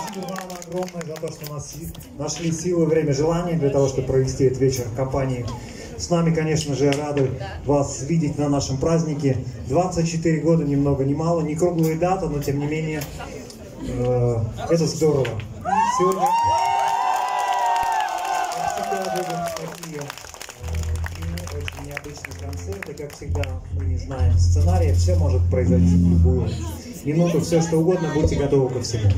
Спасибо вам огромное за то, что нас нашли силы, время, желание для того, чтобы провести этот вечер в компании. С нами, конечно же, рады вас видеть на нашем празднике. 24 года, ни много ни мало, не круглая дата, но тем не менее, э, это здорово. Сегодня, такие необычные концерты, как всегда, мы не знаем сценария, все может произойти в любую минуту, все что угодно, будьте готовы ко всему.